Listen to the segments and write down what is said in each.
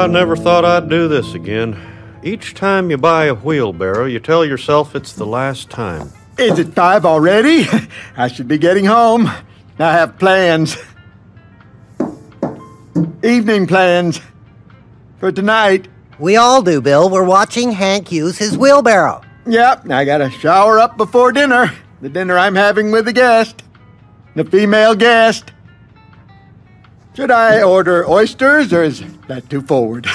I never thought I'd do this again. Each time you buy a wheelbarrow, you tell yourself it's the last time. Is it five already? I should be getting home. I have plans. Evening plans. For tonight. We all do, Bill. We're watching Hank use his wheelbarrow. Yep, I gotta shower up before dinner. The dinner I'm having with the guest. The female guest. Should I order oysters or is that too forward?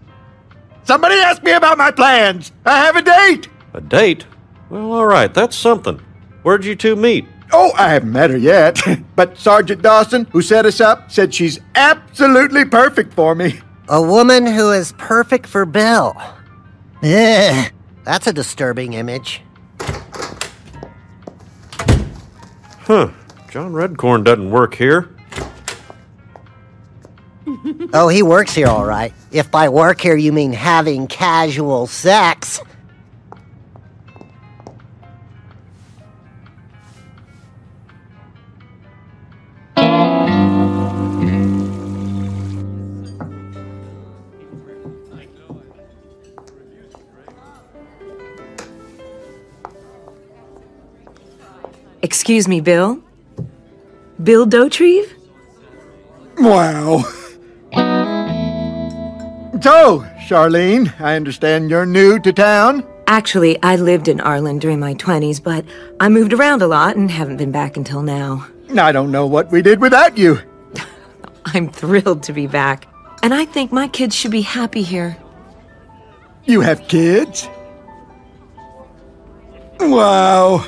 Somebody ask me about my plans. I have a date. A date? Well, all right, that's something. Where'd you two meet? Oh, I haven't met her yet. but Sergeant Dawson, who set us up, said she's absolutely perfect for me. A woman who is perfect for Bill. Ugh, that's a disturbing image. Huh. John Redcorn doesn't work here. oh, he works here all right. If by work here you mean having casual sex. Excuse me, Bill? Bill Dauterive? Wow. So, Charlene, I understand you're new to town? Actually, I lived in Arlen during my 20s, but I moved around a lot and haven't been back until now. I don't know what we did without you. I'm thrilled to be back, and I think my kids should be happy here. You have kids? Wow.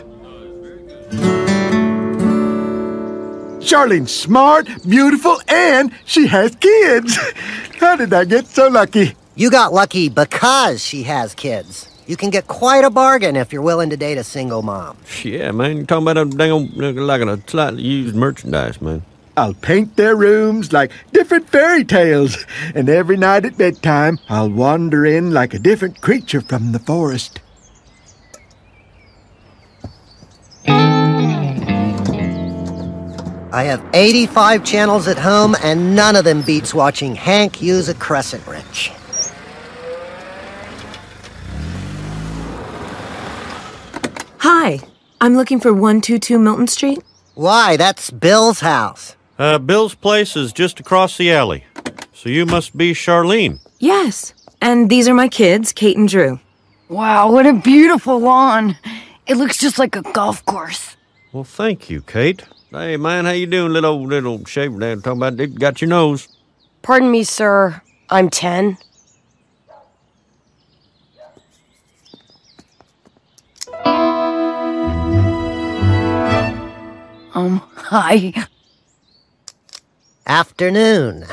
Charlene's smart, beautiful, and she has kids. How did I get so lucky? You got lucky because she has kids. You can get quite a bargain if you're willing to date a single mom. Yeah, man, you're talking about a dang old, like a slightly used merchandise, man. I'll paint their rooms like different fairy tales, and every night at bedtime, I'll wander in like a different creature from the forest. I have 85 channels at home, and none of them beats watching Hank use a crescent wrench. Hi, I'm looking for 122 Milton Street. Why, that's Bill's house. Uh, Bill's place is just across the alley. So you must be Charlene. Yes, and these are my kids, Kate and Drew. Wow, what a beautiful lawn. It looks just like a golf course. Well, thank you, Kate. Hey, man, how you doing, little little shaver there? Talking about it got your nose. Pardon me, sir. I'm 10. Um, hi. Afternoon.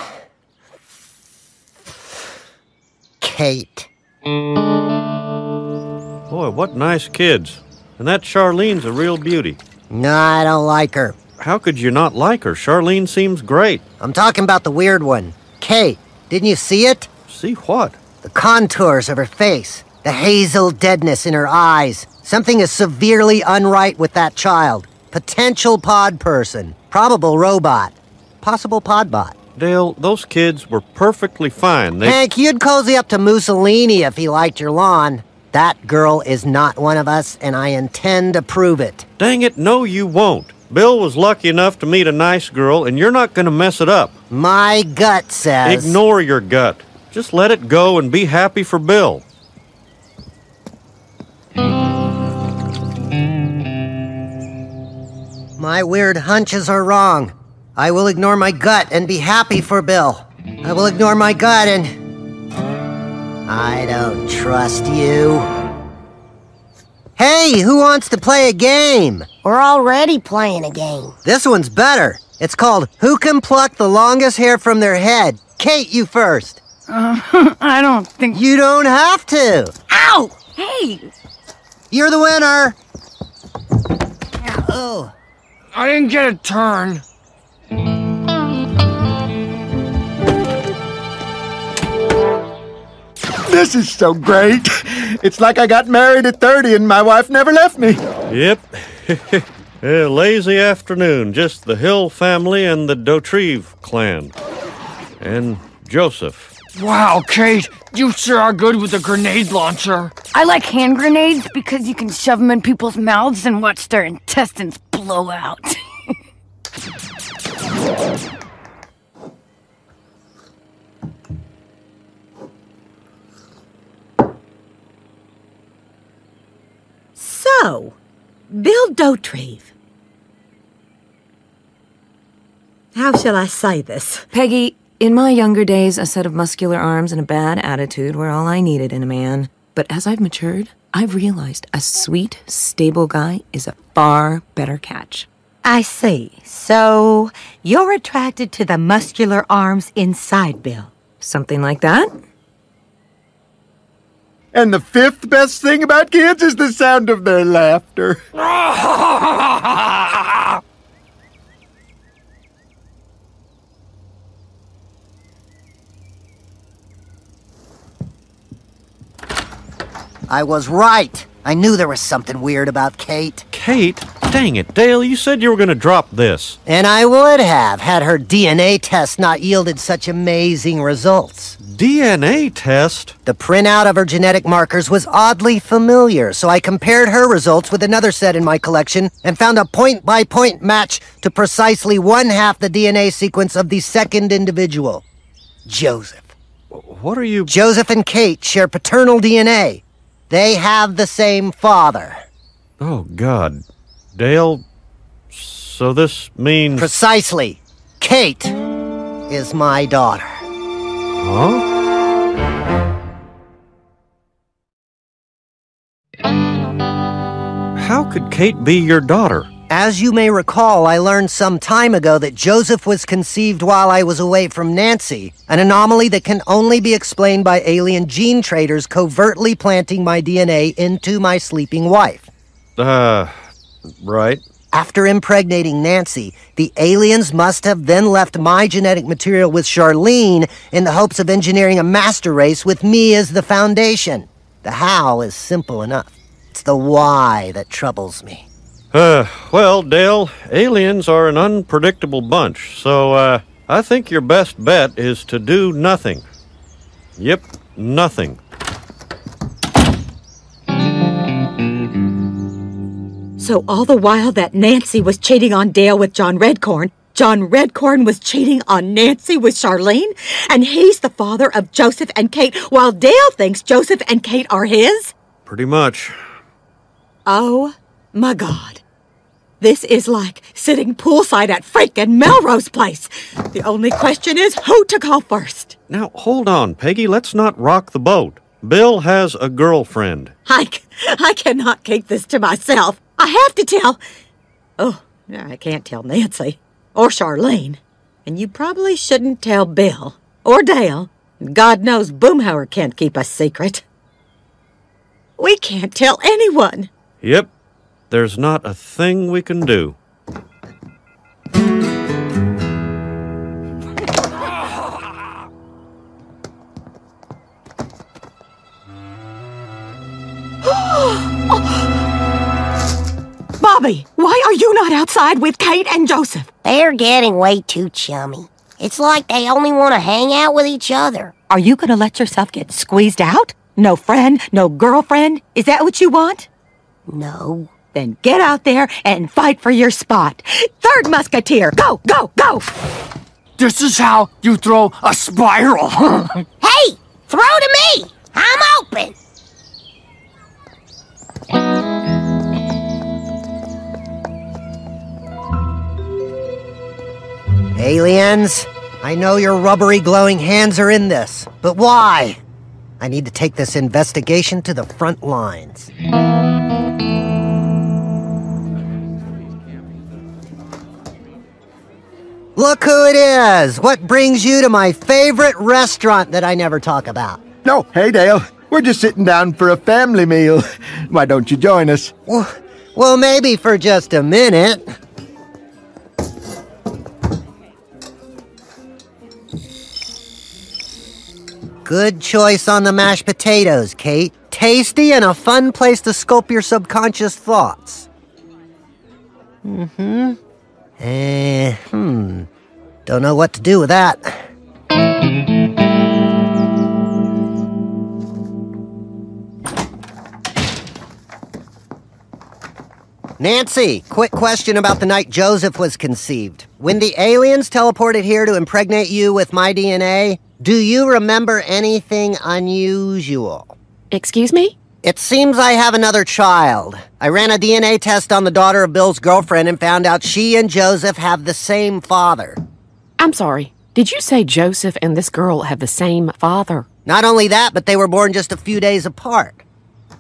Kate. Boy, what nice kids. And that Charlene's a real beauty. No, I don't like her. How could you not like her? Charlene seems great. I'm talking about the weird one. Kate, didn't you see it? See what? The contours of her face, the hazel deadness in her eyes. Something is severely unright with that child. Potential pod person, probable robot, possible podbot. Dale, those kids were perfectly fine. They... Hank, you'd cozy up to Mussolini if he liked your lawn. That girl is not one of us, and I intend to prove it. Dang it, no, you won't. Bill was lucky enough to meet a nice girl, and you're not going to mess it up. My gut says. Ignore your gut. Just let it go and be happy for Bill. My weird hunches are wrong. I will ignore my gut and be happy for Bill. I will ignore my gut and. I don't trust you. Hey, who wants to play a game? We're already playing a game. This one's better. It's called Who Can Pluck the Longest Hair from Their Head? Kate, you first. Uh, I don't think. You don't have to. Ow! Hey! You're the winner. Oh. I didn't get a turn. This is so great. It's like I got married at 30 and my wife never left me. Yep. a lazy afternoon. Just the Hill family and the Dauterive clan. And Joseph. Wow, Kate, you sure are good with a grenade launcher. I like hand grenades because you can shove them in people's mouths and watch their intestines blow out. So, Bill Dauterive. How shall I say this? Peggy, in my younger days, a set of muscular arms and a bad attitude were all I needed in a man. But as I've matured, I've realized a sweet, stable guy is a far better catch. I see. So, you're attracted to the muscular arms inside Bill. Something like that? And the fifth best thing about kids is the sound of their laughter. I was right. I knew there was something weird about Kate. Kate? Dang it, Dale, you said you were going to drop this. And I would have had her DNA test not yielded such amazing results. DNA test? The printout of her genetic markers was oddly familiar, so I compared her results with another set in my collection and found a point by point match to precisely one half the DNA sequence of the second individual Joseph. What are you. Joseph and Kate share paternal DNA. They have the same father. Oh, God. Dale, so this means. Precisely. Kate is my daughter. Huh? How could Kate be your daughter? As you may recall, I learned some time ago that Joseph was conceived while I was away from Nancy, an anomaly that can only be explained by alien gene traders covertly planting my DNA into my sleeping wife. Uh, right. After impregnating Nancy, the aliens must have then left my genetic material with Charlene in the hopes of engineering a master race with me as the foundation. The how is simple enough. It's the why that troubles me. Uh, well, Dale, aliens are an unpredictable bunch, so, uh, I think your best bet is to do nothing. Yep, nothing. So all the while that Nancy was cheating on Dale with John Redcorn, John Redcorn was cheating on Nancy with Charlene, and he's the father of Joseph and Kate, while Dale thinks Joseph and Kate are his? Pretty much. Oh my God. This is like sitting poolside at freaking Melrose Place. The only question is who to call first. Now, hold on, Peggy. Let's not rock the boat. Bill has a girlfriend. I, I cannot keep this to myself. I have to tell. Oh, I can't tell Nancy or Charlene. And you probably shouldn't tell Bill or Dale. God knows Boomhauer can't keep a secret. We can't tell anyone. Yep, there's not a thing we can do. Bobby, why are you not outside with Kate and Joseph? They're getting way too chummy. It's like they only want to hang out with each other. Are you going to let yourself get squeezed out? No friend, no girlfriend? Is that what you want? No. Then get out there and fight for your spot. Third Musketeer, go, go, go! This is how you throw a spiral. Hey, throw to me. I'm open. Aliens, I know your rubbery glowing hands are in this, but why? I need to take this investigation to the front lines. Look who it is! What brings you to my favorite restaurant that I never talk about? No, hey, Dale. We're just sitting down for a family meal. Why don't you join us? Well, well, maybe for just a minute. Good choice on the mashed potatoes, Kate. Tasty and a fun place to sculpt your subconscious thoughts. Mm-hmm. Eh, hmm. Don't know what to do with that. Nancy, quick question about the night Joseph was conceived. When the aliens teleported here to impregnate you with my DNA, do you remember anything unusual? Excuse me? It seems I have another child. I ran a DNA test on the daughter of Bill's girlfriend and found out she and Joseph have the same father. I'm sorry. Did you say Joseph and this girl have the same father? Not only that, but they were born just a few days apart.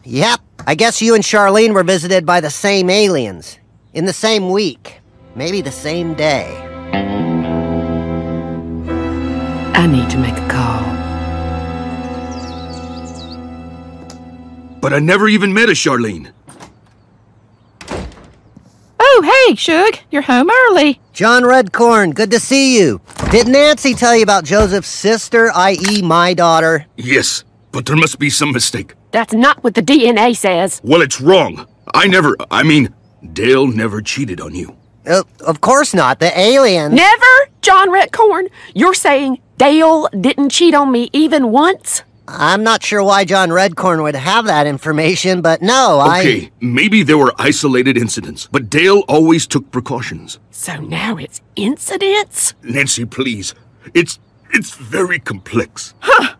Yep, I guess you and Charlene were visited by the same aliens. In the same week. Maybe the same day. I need to make a call. But I never even met a Charlene. Oh, hey, Shug. You're home early. John Redcorn, good to see you. Did Nancy tell you about Joseph's sister, i.e., my daughter? Yes, but there must be some mistake. That's not what the DNA says. Well, it's wrong. I never, I mean, Dale never cheated on you. Uh, of course not. The aliens. Never? John Redcorn, you're saying Dale didn't cheat on me even once? I'm not sure why John Redcorn would have that information, but no, I. Okay, maybe there were isolated incidents, but Dale always took precautions. So now it's incidents? Nancy, please. It's it's very complex. Huh.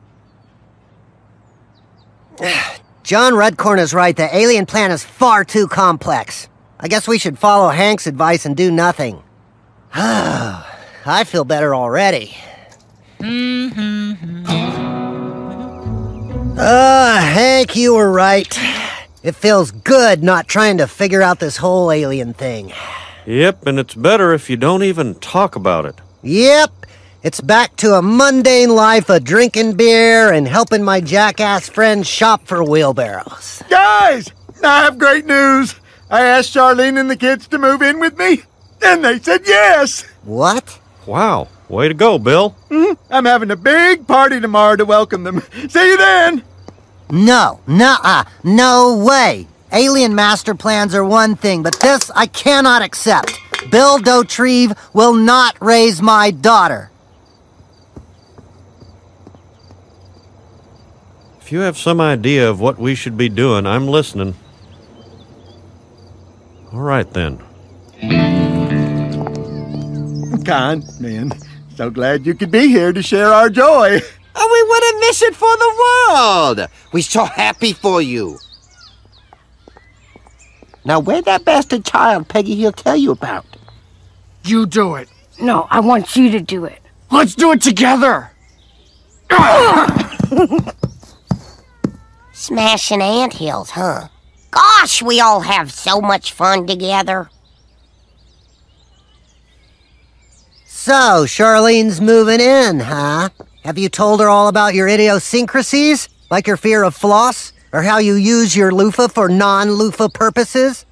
John Redcorn is right. The alien plan is far too complex. I guess we should follow Hank's advice and do nothing. I feel better already. Uh, Hank, you were right. It feels good not trying to figure out this whole alien thing. Yep, and it's better if you don't even talk about it. Yep, it's back to a mundane life of drinking beer and helping my jackass friends shop for wheelbarrows. Guys, I have great news. I asked Charlene and the kids to move in with me, and they said yes. What? Wow, way to go, Bill. Mm, I'm having a big party tomorrow to welcome them. See you then. No, nuh-uh, no way. Alien master plans are one thing, but this I cannot accept. Bill Dauterive will not raise my daughter. If you have some idea of what we should be doing, I'm listening. All right, then. Con, man, so glad you could be here to share our joy. Oh, we wouldn't miss it for the world. We're so happy for you. Now, where that bastard child Peggy he'll tell you about? You do it. No, I want you to do it. Let's do it together. Smashing ant hills, huh? Gosh, we all have so much fun together. So, Charlene's moving in, huh? Have you told her all about your idiosyncrasies? Like your fear of floss? Or how you use your loofah for non-loofah purposes?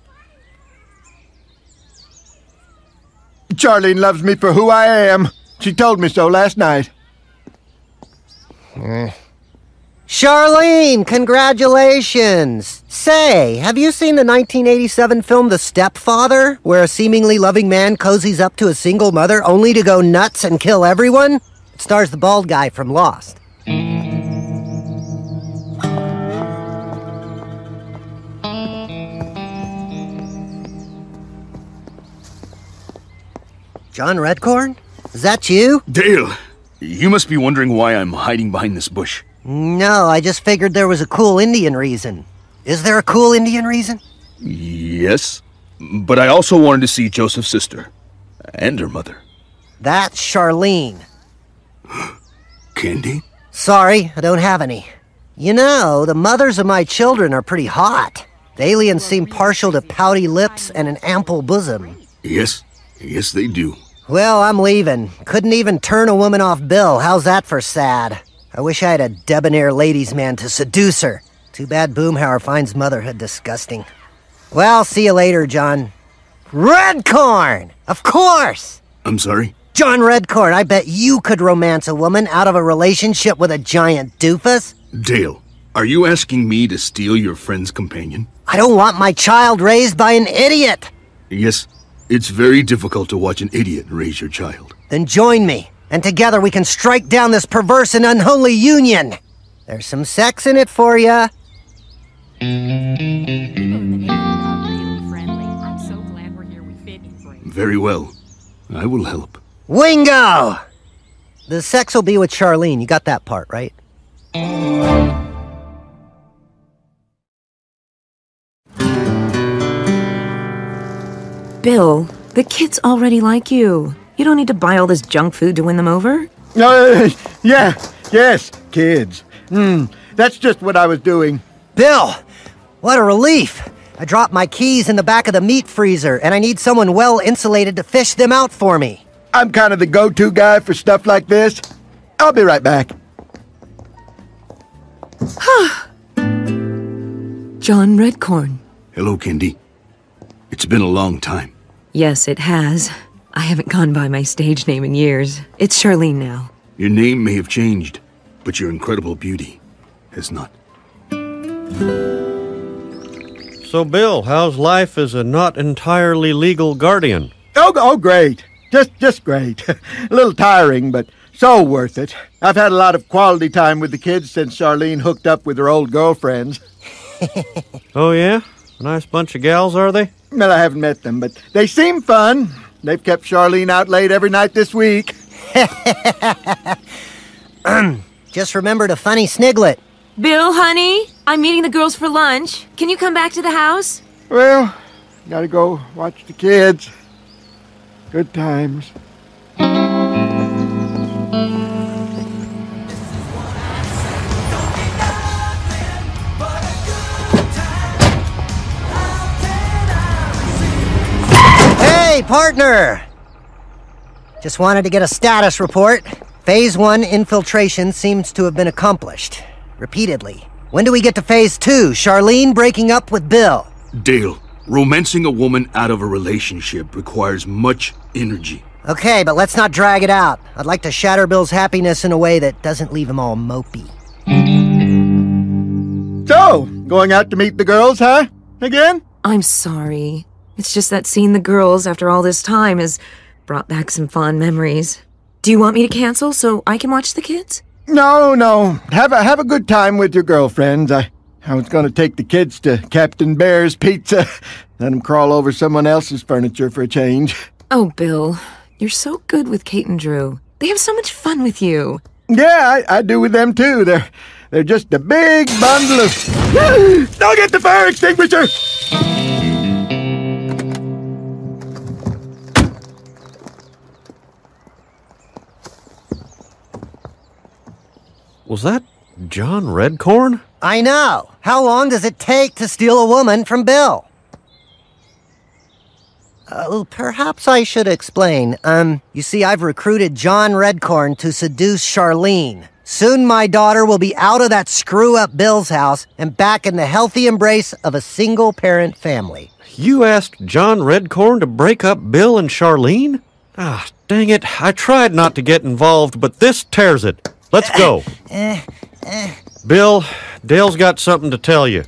Charlene loves me for who I am. She told me so last night. Hmm. Charlene, congratulations! Say, have you seen the 1987 film The Stepfather, where a seemingly loving man cozies up to a single mother only to go nuts and kill everyone? It stars the bald guy from Lost. John Redcorn? Is that you? Dale, you must be wondering why I'm hiding behind this bush. No, I just figured there was a cool Indian reason. Is there a cool Indian reason? Yes, but I also wanted to see Joseph's sister and her mother. That's Charlene. Candy? Sorry, I don't have any. You know, the mothers of my children are pretty hot. The aliens seem partial to pouty lips and an ample bosom. Yes, yes, they do. Well, I'm leaving. Couldn't even turn a woman off Bill. How's that for sad? I wish I had a debonair ladies' man to seduce her. Too bad Boomhauer finds motherhood disgusting. Well, see you later, John. Redcorn! Of course! I'm sorry? John Redcorn, I bet you could romance a woman out of a relationship with a giant doofus. Dale, are you asking me to steal your friend's companion? I don't want my child raised by an idiot. Yes, it's very difficult to watch an idiot raise your child. Then join me, and together we can strike down this perverse and unholy union. There's some sex in it for ya. People in the neighborhood are really friendly. I'm so Very well. I will help. Wingo! The sex will be with Charlene. You got that part, right? Bill, the kids already like you. You don't need to buy all this junk food to win them over. Uh, yeah, yes, kids. Hmm, that's just what I was doing. Bill, what a relief. I dropped my keys in the back of the meat freezer, and I need someone well insulated to fish them out for me. I'm kind of the go to guy for stuff like this. I'll be right back. John Redcorn. Hello, Kendi. It's been a long time. Yes, it has. I haven't gone by my stage name in years. It's Charlene now. Your name may have changed, but your incredible beauty has not. So, Bill, how's life as a not entirely legal guardian? Oh, oh, great. Just, just great. a little tiring, but so worth it. I've had a lot of quality time with the kids since Charlene hooked up with her old girlfriends. Oh, yeah? Nice bunch of gals, are they? Well, I haven't met them, but they seem fun. They've kept Charlene out late every night this week. Just remembered a funny sniglet. Bill, honey, I'm meeting the girls for lunch. Can you come back to the house? Well, gotta go watch the kids. Good times. Hey, partner! Just wanted to get a status report. Phase 1 infiltration seems to have been accomplished. Repeatedly. When do we get to Phase 2? Charlene breaking up with Bill. Dale, romancing a woman out of a relationship requires much energy. Okay, but let's not drag it out. I'd like to shatter Bill's happiness in a way that doesn't leave him all mopey. So, going out to meet the girls, huh? Again? I'm sorry. It's just that seeing the girls after all this time has brought back some fond memories. Do you want me to cancel so I can watch the kids? No, no. Have a have a good time with your girlfriends. I I was going to take the kids to Captain Bear's Pizza. Let them crawl over someone else's furniture for a change. Oh, Bill, you're so good with Kate and Drew. They have so much fun with you. Yeah, I, I do with them too. They're they're just a big bundle of. Don't get the fire extinguisher. Was that John Redcorn? I know. How long does it take to steal a woman from Bill? Uh, perhaps I should explain. Um, you see, I've recruited John Redcorn to seduce Charlene. Soon my daughter will be out of that screw up Bill's house and back in the healthy embrace of a single parent family. You asked John Redcorn to break up Bill and Charlene? Ah, dang it. I tried not to get involved, but this tears it. Let's go. Eh, eh. Bill, Dale's got something to tell you.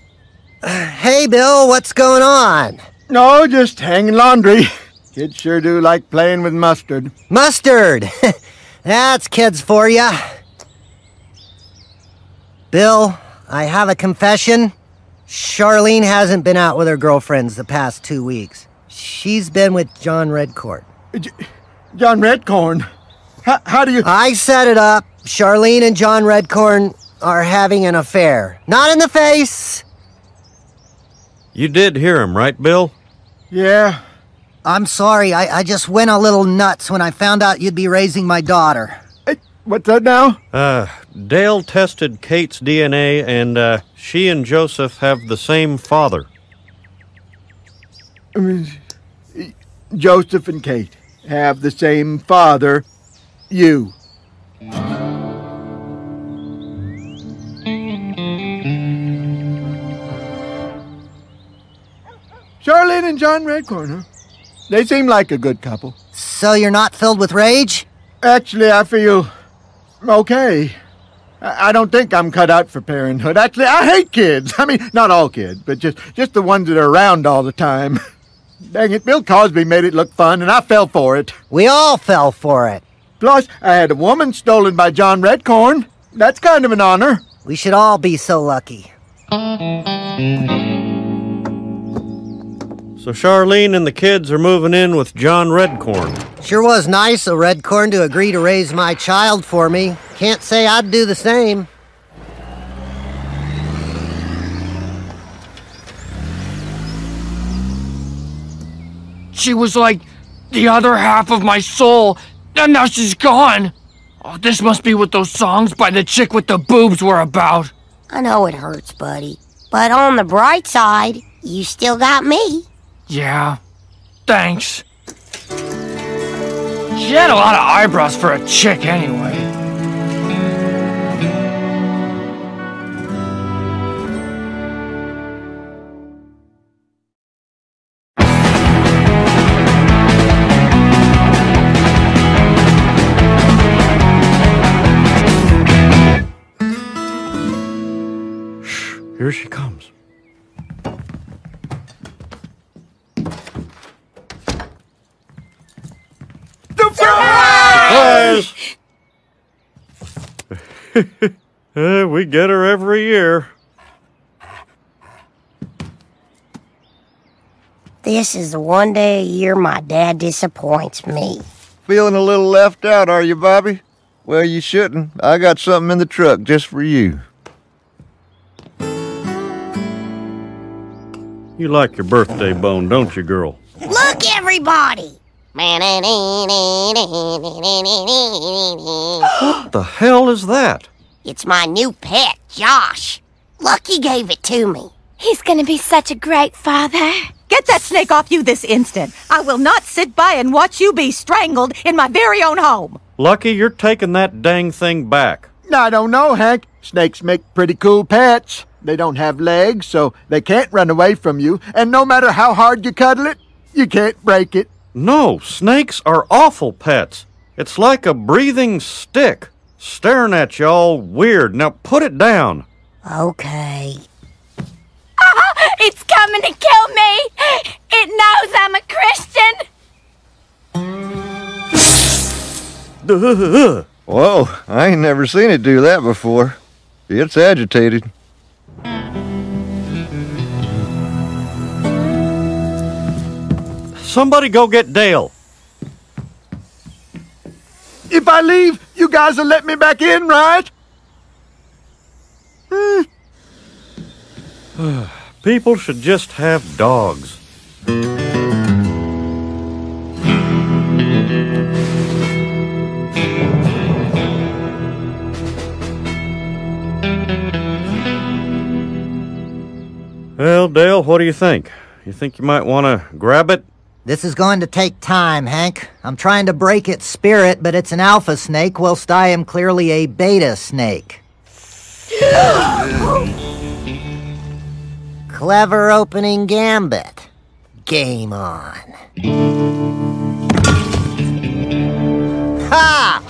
Hey, Bill, what's going on? No, just hanging laundry. Kids sure do like playing with mustard. Mustard! That's kids for you. Bill, I have a confession. Charlene hasn't been out with her girlfriends the past two weeks. She's been with John Redcorn. John Redcorn? How, how do you. I set it up. Charlene and John Redcorn are having an affair. Not in the face. You did hear him, right, Bill? Yeah. I'm sorry, I, I just went a little nuts when I found out you'd be raising my daughter. Hey, what's that now? Uh, Dale tested Kate's DNA, and, uh, she and Joseph have the same father. I mean, Joseph and Kate have the same father. You. Charlene and John Redcorn, huh? They seem like a good couple. So you're not filled with rage? Actually, I feel okay. I I don't think I'm cut out for parenthood. Actually, I hate kids. I mean, not all kids, but just just the ones that are around all the time. Dang it, Bill Cosby made it look fun, and I fell for it. We all fell for it. Plus, I had a woman stolen by John Redcorn. That's kind of an honor. We should all be so lucky. So Charlene and the kids are moving in with John Redcorn. Sure was nice of Redcorn to agree to raise my child for me. Can't say I'd do the same. She was like the other half of my soul, and now she's gone. Oh, this must be what those songs by the chick with the boobs were about. I know it hurts, buddy. But on the bright side, you still got me. Yeah, thanks. She had a lot of eyebrows for a chick anyway. Here she comes. Surprise! Uh, we get her every year. This is the one day a year my dad disappoints me. Feeling a little left out, are you, Bobby? Well, you shouldn't. I got something in the truck just for you. You like your birthday bone, don't you, girl? Look, everybody! What the hell is that? It's my new pet, Josh. Lucky gave it to me. He's gonna be such a great father. Get that snake off you this instant. I will not sit by and watch you be strangled in my very own home. Lucky, you're taking that dang thing back. I don't know, Hank. Snakes make pretty cool pets. They don't have legs, so they can't run away from you. And no matter how hard you cuddle it, you can't break it. No, snakes are awful pets. It's like a breathing stick, staring at you all weird. Now put it down. Okay. It's coming to kill me! It knows I'm a Christian! Whoa, I ain't never seen it do that before. It's agitated. Somebody go get Dale. If I leave, you guys will let me back in, right? Hmm. People should just have dogs. Well, Dale, what do you think? You think you might want to grab it? This is going to take time, Hank. I'm trying to break its spirit, but it's an alpha snake, whilst I am clearly a beta snake. Clever opening gambit. Game on. Ha!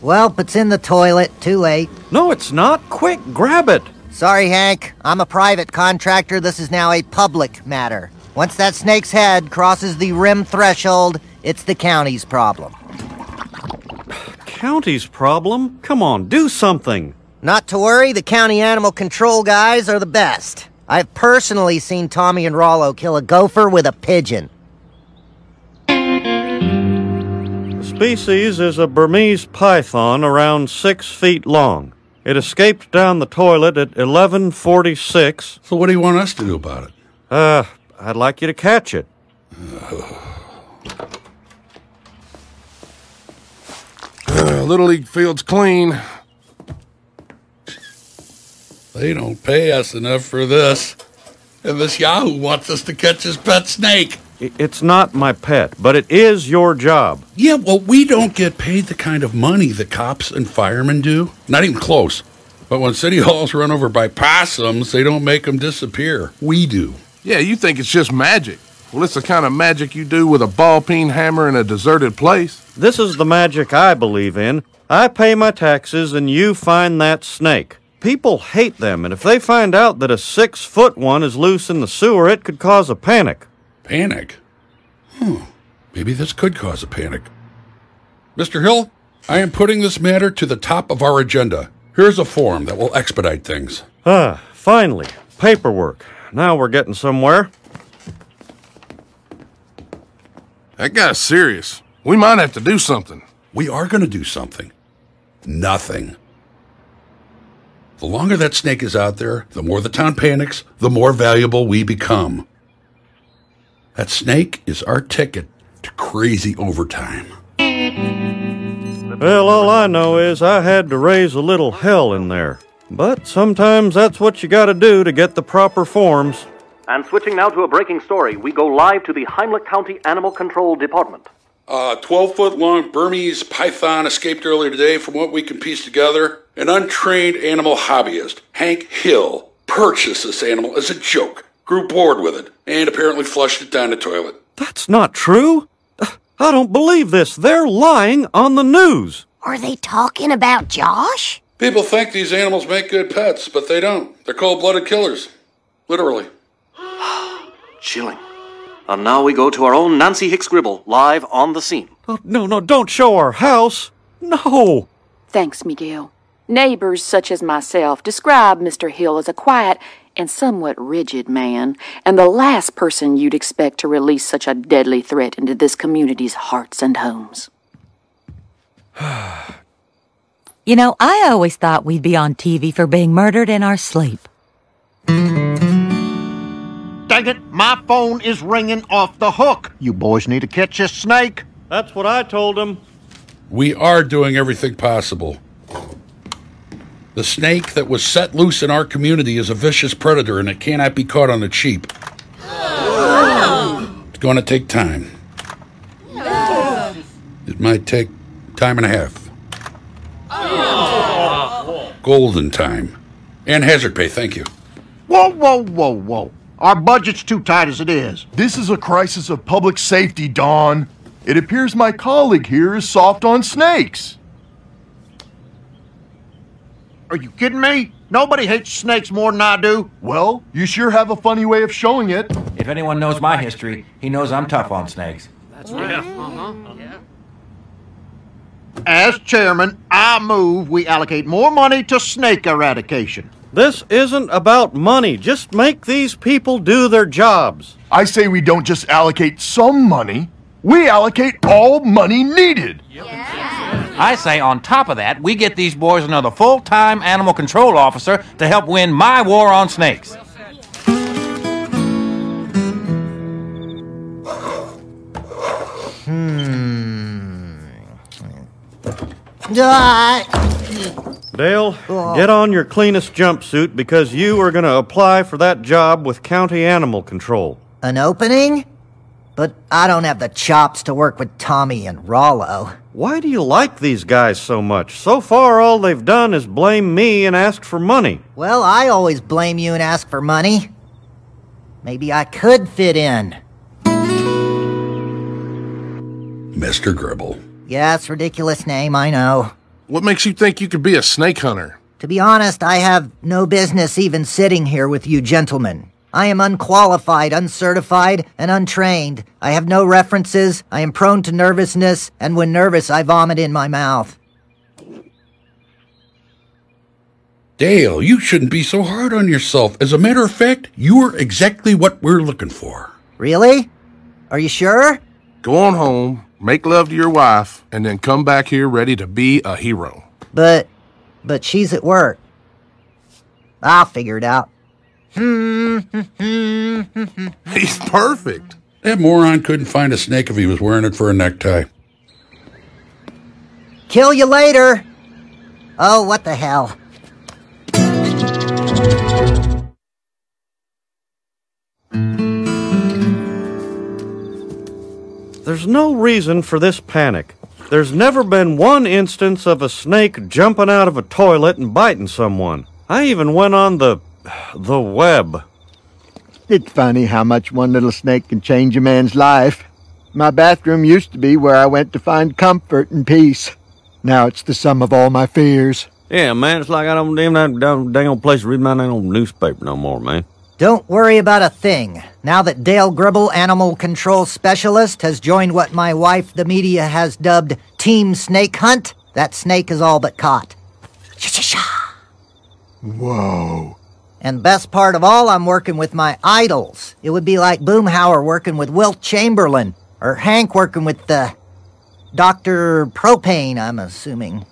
Welp, it's in the toilet. Too late. No, it's not. Quick, grab it. Sorry, Hank. I'm a private contractor. This is now a public matter. Once that snake's head crosses the rim threshold, it's the county's problem. County's problem? Come on, do something. Not to worry, the county animal control guys are the best. I've personally seen Tommy and Rollo kill a gopher with a pigeon. The species is a Burmese python around six feet long. It escaped down the toilet at 1146. So what do you want us to do about it? Uh, I'd like you to catch it. Uh, Little League field's clean. They don't pay us enough for this. And this Yahoo wants us to catch his pet snake. I- It's not my pet, but it is your job. Yeah, well, we don't get paid the kind of money that cops and firemen do. Not even close. But when city hall's run over by possums, they don't make them disappear. We do. Yeah, you think it's just magic. Well, it's the kind of magic you do with a ball peen hammer in a deserted place. This is the magic I believe in. I pay my taxes and you find that snake. People hate them, and if they find out that a six foot one is loose in the sewer, it could cause a panic. Panic? Hmm. Maybe this could cause a panic. Mr. Hill, I am putting this matter to the top of our agenda. Here's a form that will expedite things. Ah, finally, paperwork. now we're getting somewhere. That guy's serious. We might have to do something. We are going to do something. Nothing. The longer that snake is out there, the more the town panics, the more valuable we become. That snake is our ticket to crazy overtime. Well, all I know is I had to raise a little hell in there. But sometimes that's what you gotta do to get the proper forms. And switching now to a breaking story, we go live to the Heimlich County Animal Control Department. A 12 foot long Burmese python escaped earlier today from what we can piece together. An untrained animal hobbyist, Hank Hill, purchased this animal as a joke, grew bored with it, and apparently flushed it down the toilet. That's not true. I don't believe this. They're lying on the news. Are they talking about Josh? People think these animals make good pets, but they don't. They're cold blooded killers. Literally. Chilling. And now we go to our own Nancy Hicks Gribble, live on the scene. Oh, no, no, don't show our house. No. Thanks, Miguel. Neighbors such as myself describe Mr. Hill as a quiet and somewhat rigid man, and the last person you'd expect to release such a deadly threat into this community's hearts and homes. You know, I always thought we'd be on TV for being murdered in our sleep. Dang it, my phone is ringing off the hook. You boys need to catch this snake. That's what I told him. We are doing everything possible. The snake that was set loose in our community is a vicious predator and it cannot be caught on the cheap. Oh. It's going to take time. It might take time and a half. Oh. Golden time. And hazard pay, thank you. Whoa, whoa, whoa, whoa. Our budget's too tight as it is. This is a crisis of public safety, Don. It appears my colleague here is soft on snakes. Are you kidding me? Nobody hates snakes more than I do. Well, you sure have a funny way of showing it. If anyone knows my history, he knows I'm tough on snakes. That's right. Uh-huh. As chairman, I move we allocate more money to snake eradication. This isn't about money. Just make these people do their jobs. I say we don't just allocate some money, we allocate all money needed. I say, on top of that, we get these boys another full time animal control officer to help win my war on snakes. Hmm. Dale, get on your cleanest jumpsuit because you are going to apply for that job with County Animal Control. An opening? But I don't have the chops to work with Tommy and Rollo. Why do you like these guys so much? So far, all they've done is blame me and ask for money. Well, I always blame you and ask for money. Maybe I could fit in. Mr. Gribble. Yeah, it's ridiculous name, I know. What makes you think you could be a snake hunter? To be honest, I have no business even sitting here with you gentlemen. I am unqualified, uncertified, and untrained. I have no references, I am prone to nervousness, and when nervous, I vomit in my mouth. Dale, you shouldn't be so hard on yourself. As a matter of fact, you are exactly what we're looking for. Really? Are you sure? Go on home, make love to your wife, and then come back here ready to be a hero. But, but she's at work. I'll figure it out. He's perfect. That moron couldn't find a snake if he was wearing it for a necktie. Kill you later. Oh, what the hell. There's no reason for this panic. There's never been one instance of a snake jumping out of a toilet and biting someone. I even went on the the web. It's funny how much one little snake can change a man's life. My bathroom used to be where I went to find comfort and peace. Now it's the sum of all my fears. Yeah, man, it's like I don't even have dang, dang old place to read my dang old newspaper no more, man. Don't worry about a thing. Now that Dale Gribble, Animal Control Specialist, has joined what my wife, the media, has dubbed Team Snake Hunt, that snake is all but caught. Whoa. And best part of all, I'm working with my idols. It would be like Boomhauer working with Wilt Chamberlain, or Hank working with uh, the Dr. Propane, I'm assuming.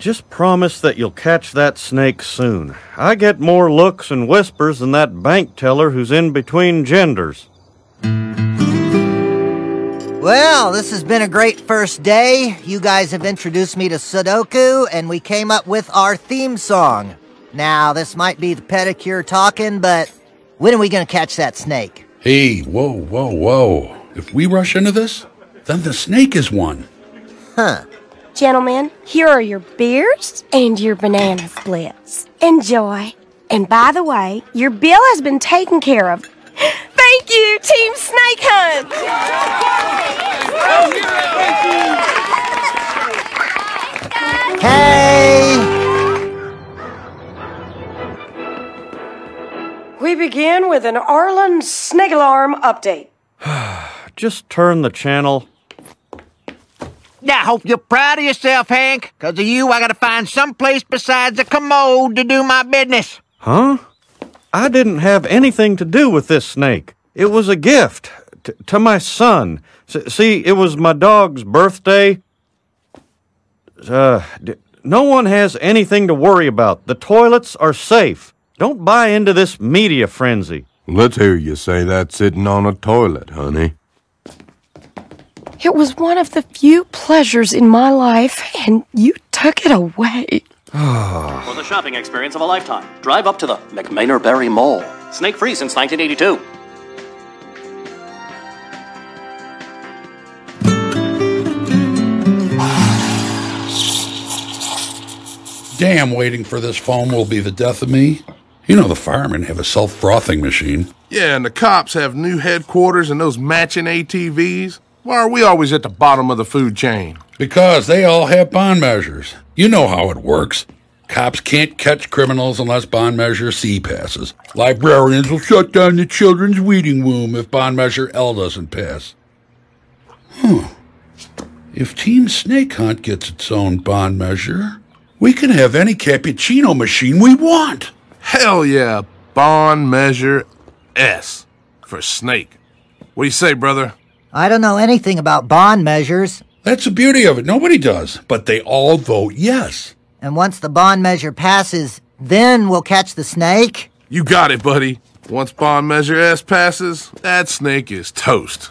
Just promise that you'll catch that snake soon. I get more looks and whispers than that bank teller who's in between genders. Well, this has been a great first day. You guys have introduced me to Sudoku, and we came up with our theme song. Now, this might be the pedicure talking, but when are we going to catch that snake? Hey, whoa, whoa, whoa. If we rush into this, then the snake is one. Huh. Gentlemen, here are your beers and your banana splits. Enjoy. And by the way, your bill has been taken care of. Thank you, Team Snake Hunt! Hey! We begin with an Arlen snake alarm update. Just turn the channel. I hope you're proud of yourself, Hank. Because of you, I gotta find some place besides a commode to do my business. Huh? I didn't have anything to do with this snake. It was a gift t- to my son. S- see, it was my dog's birthday. Uh, d- no one has anything to worry about. The toilets are safe. Don't buy into this media frenzy. Let's hear you say that sitting on a toilet, honey. It was one of the few pleasures in my life, and you took it away. For the shopping experience of a lifetime, drive up to the McMaynerberry Mall. Snake free since 1982. Damn, waiting for this phone will be the death of me. You know the firemen have a self frothing machine. Yeah, and the cops have new headquarters and those matching ATVs. Why are we always at the bottom of the food chain? Because they all have bond measures. You know how it works. Cops can't catch criminals unless bond measure C passes. Librarians will shut down the children's reading room if bond measure L doesn't pass. Huh. If Team Snake Hunt gets its own bond measure, we can have any cappuccino machine we want. Hell yeah, bond measure S for snake. What do you say, brother? I don't know anything about bond measures. That's the beauty of it. Nobody does, but they all vote yes. And once the bond measure passes, then we'll catch the snake? You got it, buddy. Once bond measure S passes, that snake is toast.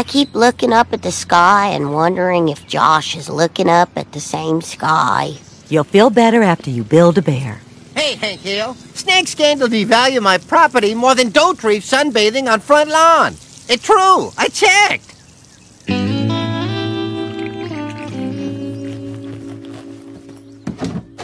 I keep looking up at the sky and wondering if Josh is looking up at the same sky. You'll feel better after you build a bear. Hey, Hank Hill. Snake scandal devalue my property more than Dauterive sunbathing on front lawn. It's true. I checked.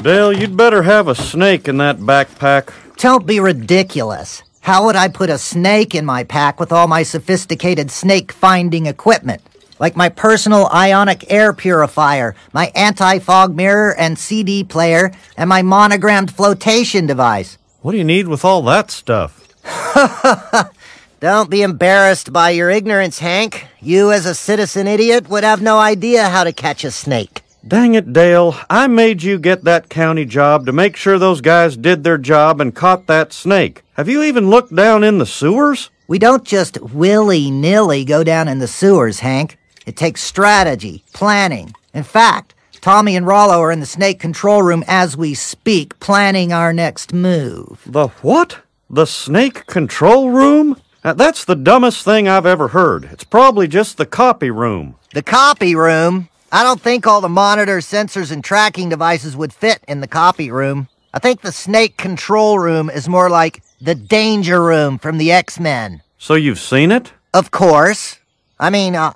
Dale, you'd better have a snake in that backpack. Don't be ridiculous. How would I put a snake in my pack with all my sophisticated snake finding equipment? Like my personal ionic air purifier, my anti fog mirror and CD player, and my monogrammed flotation device. What do you need with all that stuff? Don't be embarrassed by your ignorance, Hank. You, as a citizen idiot, would have no idea how to catch a snake. Dang it, Dale. I made you get that county job to make sure those guys did their job and caught that snake. Have you even looked down in the sewers? We don't just willy nilly go down in the sewers, Hank. It takes strategy, planning. In fact, Tommy and Rollo are in the snake control room as we speak, planning our next move. The what? The snake control room? Now, that's the dumbest thing I've ever heard. It's probably just the copy room. The copy room? I don't think all the monitors, sensors, and tracking devices would fit in the copy room. I think the snake control room is more like the danger room from the X Men. So you've seen it? Of course. I mean, uh,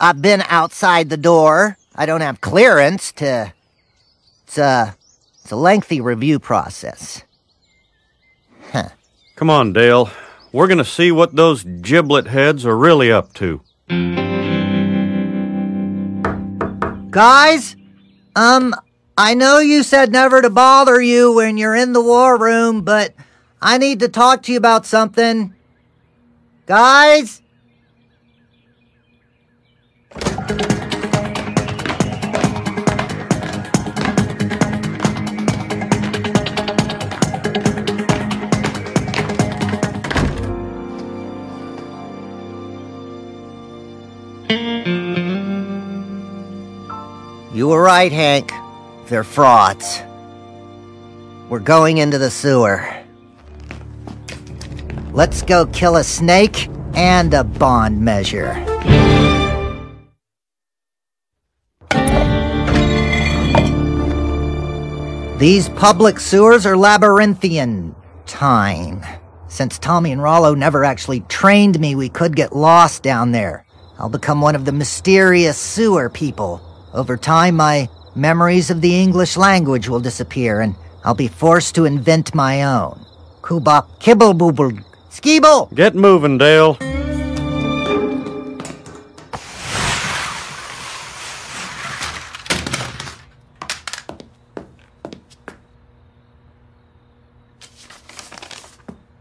I've been outside the door. I don't have clearance to. It's a. It's a lengthy review process. Huh. Come on, Dale. We're gonna see what those giblet heads are really up to. Guys, um, I know you said never to bother you when you're in the war room, but I need to talk to you about something. Guys? Were right, Hank. They're frauds. We're going into the sewer. Let's go kill a snake and a bond measure. These public sewers are labyrinthian time. Since Tommy and Rollo never actually trained me, we could get lost down there. I'll become one of the mysterious sewer people. Over time, my memories of the English language will disappear, and I'll be forced to invent my own. Kubop kibblebooble skeeble! Get moving, Dale.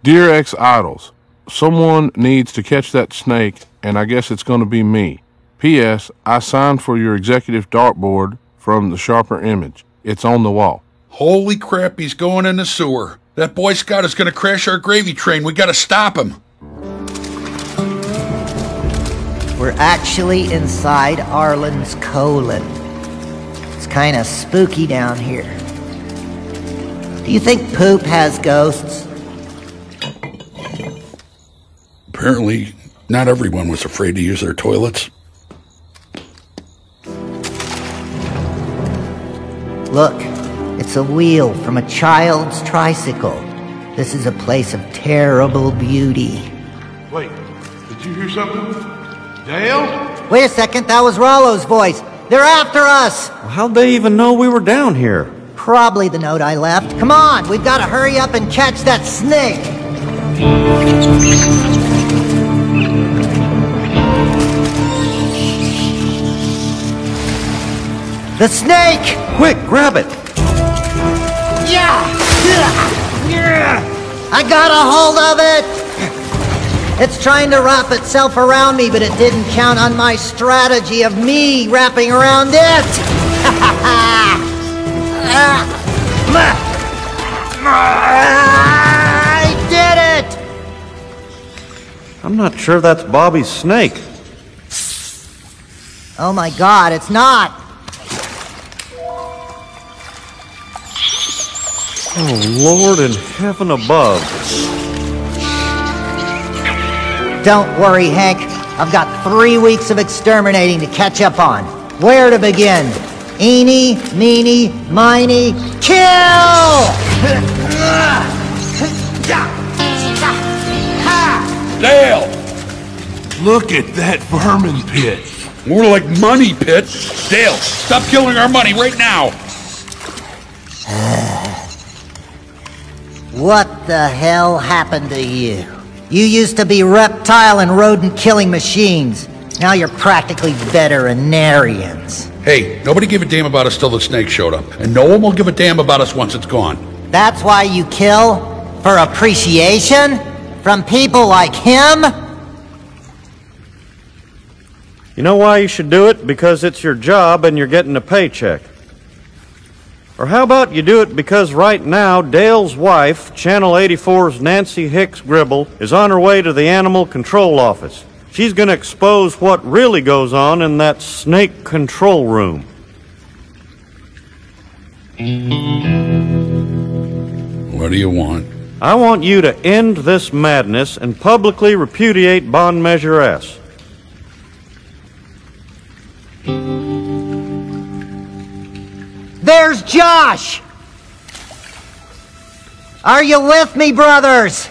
Dear ex idols, someone needs to catch that snake, and I guess it's going to be me. P.S. I signed for your executive dartboard from the Sharper Image. It's on the wall. Holy crap, he's going in the sewer. That Boy Scout is going to crash our gravy train. We got to stop him. We're actually inside Arlen's colon. It's kind of spooky down here. Do you think poop has ghosts? Apparently, not everyone was afraid to use their toilets. Look, it's a wheel from a child's tricycle. This is a place of terrible beauty. Wait, did you hear something? Dale? Wait a second, that was Rollo's voice. They're after us! How'd they even know we were down here? Probably the note I left. Come on, we've got to hurry up and catch that snake! The snake! Quick, grab it! Yeah! I got a hold of it! It's trying to wrap itself around me, but it didn't count on my strategy of me wrapping around it! I did it! I'm not sure that's Bobby's snake. Oh my god, it's not! Oh, Lord in heaven above. Don't worry, Hank. I've got three weeks of exterminating to catch up on. Where to begin? Eeny, meeny, miny, kill! Dale! Look at that vermin pit. More like money pit. Dale, stop killing our money right now. What the hell happened to you? You used to be reptile and rodent killing machines. Now you're practically veterinarians. Hey, nobody gave a damn about us till the snake showed up, and no one will give a damn about us once it's gone. That's why you kill? For appreciation? From people like him? You know why you should do it? Because it's your job and you're getting a paycheck. Or how about you do it because right now Dale's wife, Channel 84's Nancy Hicks Gribble, is on her way to the Animal Control Office. She's going to expose what really goes on in that snake control room. What do you want? I want you to end this madness and publicly repudiate Bond Measure S. There's Josh! Are you with me, brothers?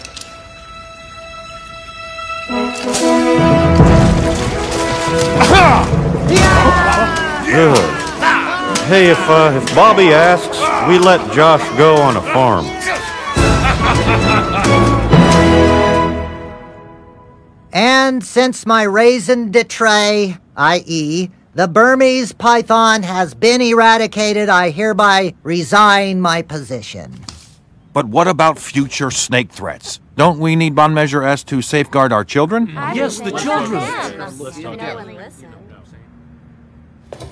Good. Hey, if uh, if Bobby asks, we let Josh go on a farm. And since my raison d'etre, i.e., the Burmese python has been eradicated, I hereby resign my position. But what about future snake threats? Don't we need bond measure S to safeguard our children? Yes, the children.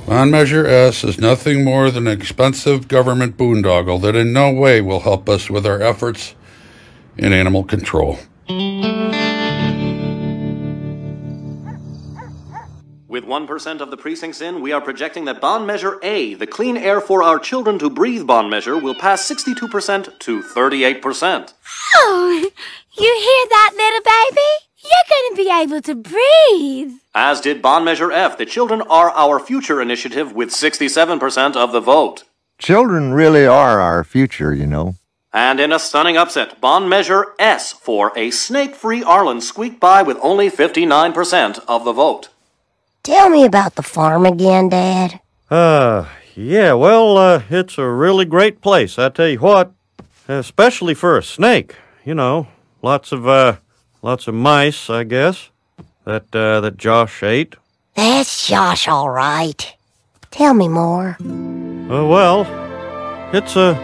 Bond Measure S is nothing more than an expensive government boondoggle that in no way will help us with our efforts in animal control. With 1% of the precincts in, we are projecting that bond measure A, the clean air for our children to breathe bond measure, will pass 62% to 38%. Oh, you hear that, little baby? You're going to be able to breathe. As did bond measure F, the children are our future initiative with 67% of the vote. Children really are our future, you know. And in a stunning upset, bond measure S for a snake free Arlen squeaked by with only 59% of the vote. Tell me about the farm again, Dad. Uh, yeah, well, uh, it's a really great place, I tell you what. Especially for a snake. You know, lots of, uh, lots of mice, I guess, that, uh, that Josh ate. That's Josh, all right. Tell me more. Uh, well, it's a,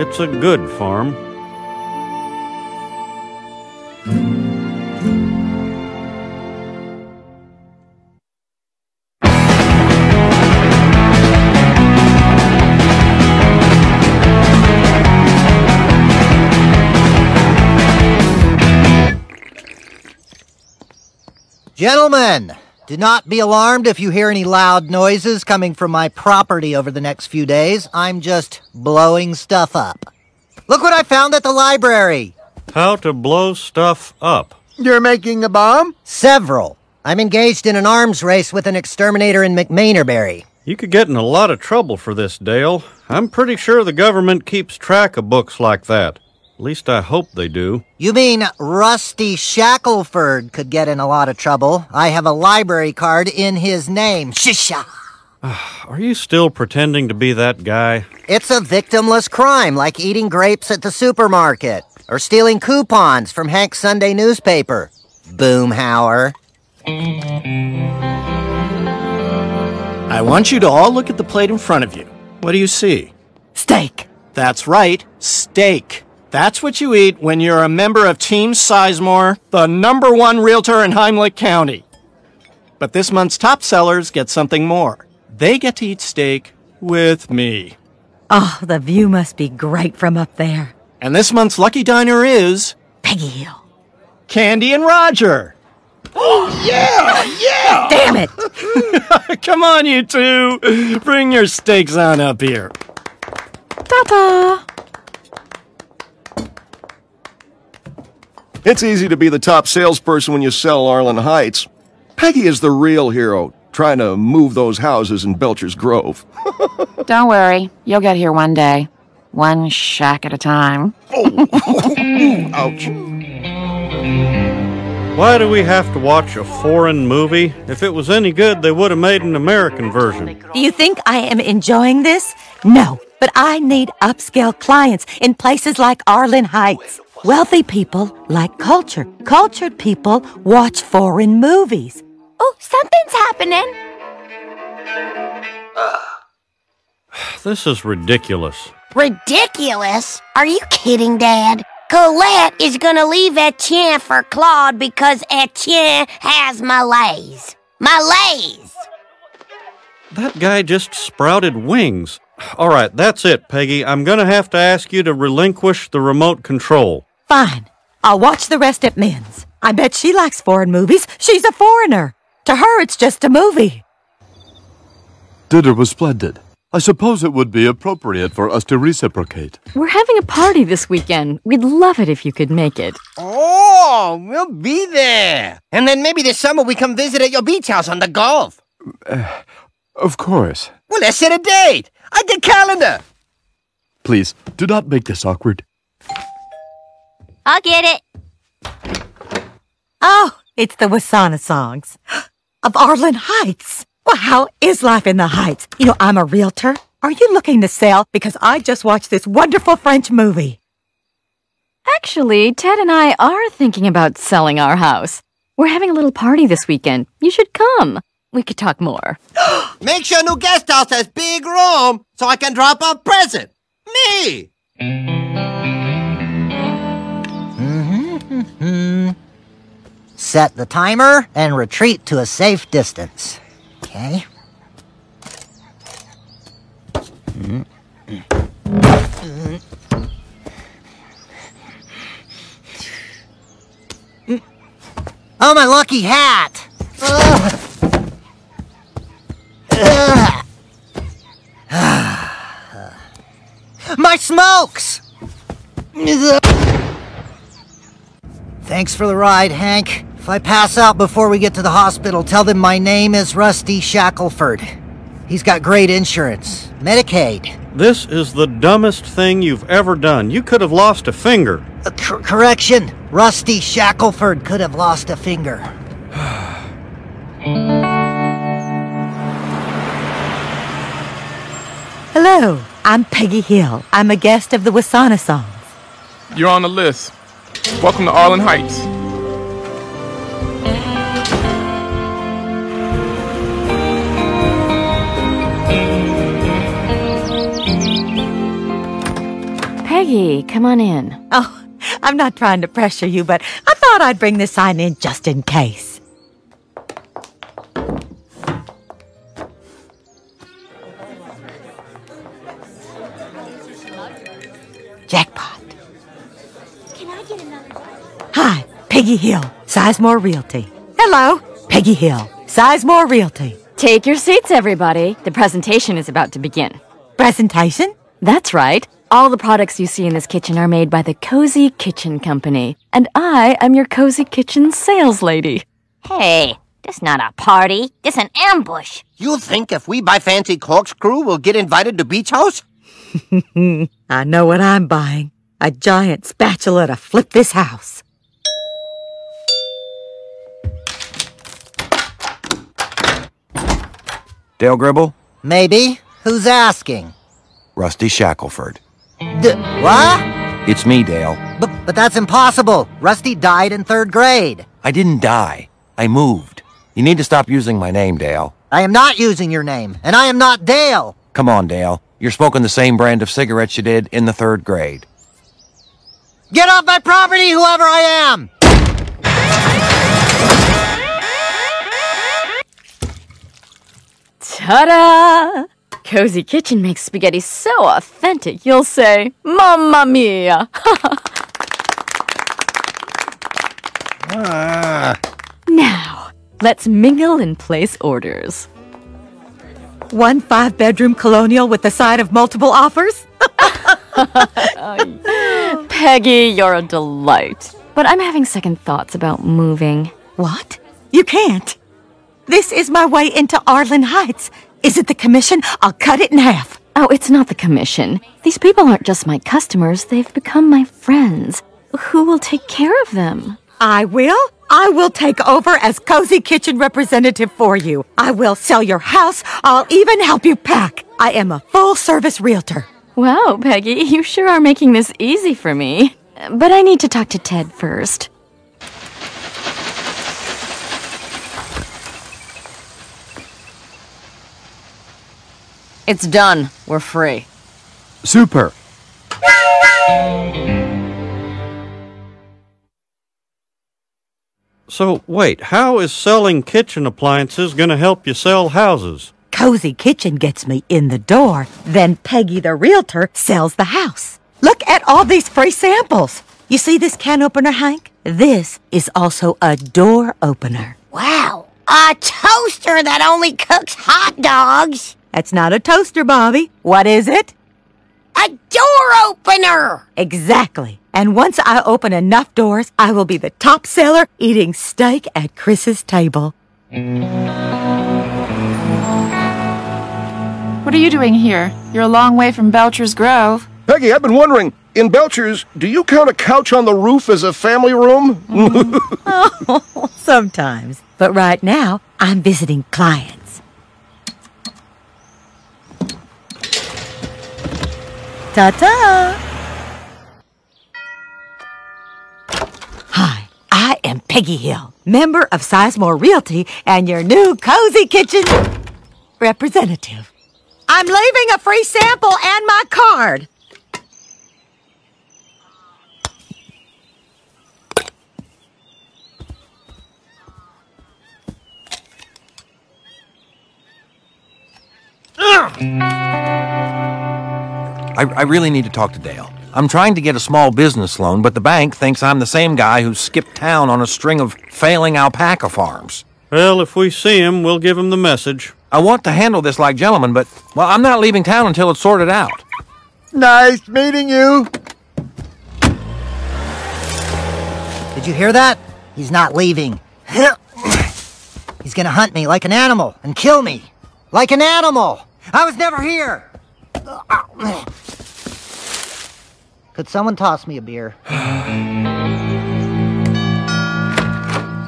it's a good farm. Gentlemen, do not be alarmed if you hear any loud noises coming from my property over the next few days. I'm just blowing stuff up. Look what I found at the library. How to blow stuff up. You're making a bomb? Several. I'm engaged in an arms race with an exterminator in McMaynerberry. You could get in a lot of trouble for this, Dale. I'm pretty sure the government keeps track of books like that. At least I hope they do. You mean Rusty Shackelford could get in a lot of trouble? I have a library card in his name. Shisha! Are you still pretending to be that guy? It's a victimless crime, like eating grapes at the supermarket or stealing coupons from Hank's Sunday newspaper. Boomhauer. I want you to all look at the plate in front of you. What do you see? Steak. That's right, steak. That's what you eat when you're a member of Team Sizemore, the number one realtor in Heimlich County. But this month's top sellers get something more. They get to eat steak with me. Oh, the view must be great from up there. And this month's lucky diner is Peggy Hill. Candy and Roger. Oh, yeah, yeah! Damn it! Come on, you two. Bring your steaks on up here. Ta-ta! It's easy to be the top salesperson when you sell Arlen Heights. Peggy is the real hero, trying to move those houses in Belcher's Grove. Don't worry, you'll get here one day. One shack at a time. Oh. Ouch. Why do we have to watch a foreign movie? If it was any good, they would have made an American version. Do you think I am enjoying this? No, but I need upscale clients in places like Arlen Heights. Wealthy people like culture. Cultured people watch foreign movies. Oh, something's happening. This is ridiculous. Ridiculous? Are you kidding, Dad? Colette is gonna leave Etienne for Claude because Etienne has malaise. Malaise! That guy just sprouted wings. All right, that's it, Peggy. I'm going to have to ask you to relinquish the remote control. Fine. I'll watch the rest at Minh's. I bet she likes foreign movies. She's a foreigner. To her, it's just a movie. Dinner was splendid. I suppose it would be appropriate for us to reciprocate. We're having a party this weekend. We'd love it if you could make it. Oh, we'll be there. And then maybe this summer we come visit at your beach house on the Gulf. Uh, of course. Well, let's set a date. I get calendar. Please, do not make this awkward. I'll get it. Oh, it's the Wassanasongs. of Arlen Heights. Well, how is life in the Heights? You know, I'm a realtor. Are you looking to sell? Because I just watched this wonderful French movie. Actually, Ted and I are thinking about selling our house. We're having a little party this weekend. You should come. We could talk more. Make sure new guest house has big room so I can drop a present. Me! Set the timer and retreat to a safe distance. Okay. Oh, my lucky hat! Ugh. Ugh. my smokes! Thanks for the ride, Hank. If I pass out before we get to the hospital, tell them my name is Rusty Shackelford. He's got great insurance. Medicaid. This is the dumbest thing you've ever done. You could have lost a finger. Uh, cor- correction. Rusty Shackelford could have lost a finger. Hello, I'm Peggy Hill. I'm a guest of the Wassanasongs. You're on the list. Welcome to Arlen Heights. Peggy, come on in. Oh, I'm not trying to pressure you, but I thought I'd bring this sign in just in case. Peggy Hill, Sizemore Realty. Hello, Peggy Hill, Sizemore Realty. Take your seats, everybody. The presentation is about to begin. Presentation? That's right. All the products you see in this kitchen are made by the Cozy Kitchen Company. And I am your Cozy Kitchen sales lady. Hey, this not a party. This an ambush. You think if we buy fancy corkscrew, we'll get invited to beach house? I know what I'm buying. A giant spatula to flip this house. Dale Gribble? Maybe. Who's asking? Rusty Shackelford. D- what? It's me, Dale. But, but that's impossible. Rusty died in third grade. I didn't die. I moved. You need to stop using my name, Dale. I am not using your name, and I am not Dale. Come on, Dale. You're smoking the same brand of cigarettes you did in the third grade. Get off my property, whoever I am! Ta-da! Cozy Kitchen makes spaghetti so authentic, you'll say, Mamma mia! Ah. Now, let's mingle and place orders. One five bedroom colonial with a side of multiple offers? Peggy, you're a delight. But I'm having second thoughts about moving. What? You can't. This is my way into Arlen Heights. Is it the commission? I'll cut it in half. Oh, it's not the commission. These people aren't just my customers, they've become my friends. Who will take care of them? I will. I will take over as Cozy Kitchen representative for you. I will sell your house. I'll even help you pack. I am a full service realtor. Wow, Peggy, you sure are making this easy for me. But I need to talk to Ted first. It's done. We're free. Super. So, wait, how is selling kitchen appliances going to help you sell houses? Cozy Kitchen gets me in the door. Then Peggy the realtor sells the house. Look at all these free samples. You see this can opener, Hank? This is also a door opener. Wow, a toaster that only cooks hot dogs. That's not a toaster, Bobby. What is it? A door opener. Exactly. And once I open enough doors, I will be the top seller eating steak at Chris's table. What are you doing here? You're a long way from Belcher's Grove. Peggy, I've been wondering, in Belcher's, do you count a couch on the roof as a family room? oh, sometimes. But right now, I'm visiting clients. Ta-ta! Hi, I am Peggy Hill, member of Sizemore Realty and your new Cozy Kitchen representative. I'm leaving a free sample and my card. I, I really need to talk to Dale. I'm trying to get a small business loan, but the bank thinks I'm the same guy who skipped town on a string of failing alpaca farms. Well, if we see him, we'll give him the message. I want to handle this like gentlemen, but, well, I'm not leaving town until it's sorted out. Nice meeting you. Did you hear that? He's not leaving. He's gonna hunt me like an animal and kill me. Like an animal! I was never here! Could someone toss me a beer?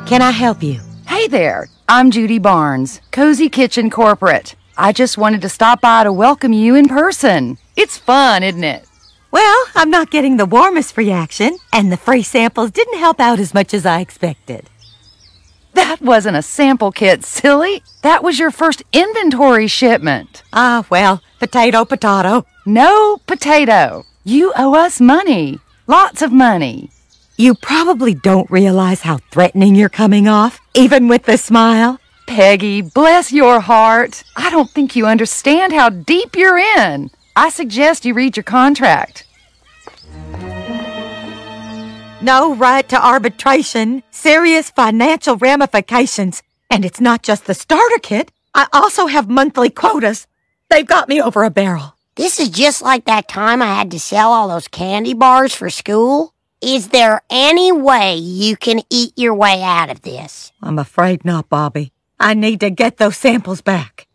Can I help you? Hey there, I'm Judy Barnes, Cozy Kitchen Corporate. I just wanted to stop by to welcome you in person. It's fun, isn't it? Well, I'm not getting the warmest reaction, and the free samples didn't help out as much as I expected. That wasn't a sample kit, silly. That was your first inventory shipment. Ah, well, potato, potato. No potato. You owe us money. Lots of money. You probably don't realize how threatening you're coming off, even with the smile. Peggy, bless your heart. I don't think you understand how deep you're in. I suggest you read your contract. No right to arbitration, serious financial ramifications. And it's not just the starter kit. I also have monthly quotas. They've got me over a barrel. This is just like that time I had to sell all those candy bars for school. Is there any way you can eat your way out of this? I'm afraid not, Bobby. I need to get those samples back.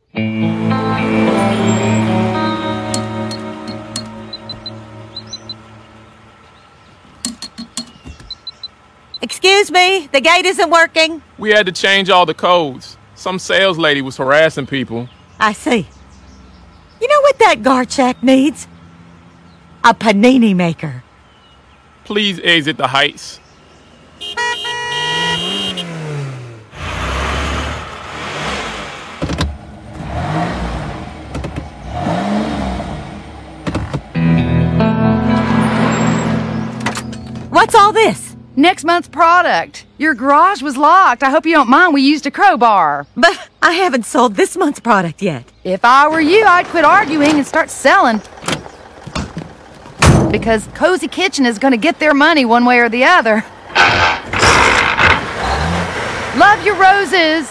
Excuse me, the gate isn't working. We had to change all the codes. Some sales lady was harassing people. I see. You know what that Garchak needs? A panini maker. Please exit the heights. What's all this? Next month's product. Your garage was locked. I hope you don't mind we used a crowbar. But I haven't sold this month's product yet. If I were you, I'd quit arguing and start selling. Because Cozy Kitchen is going to get their money one way or the other. Love your roses.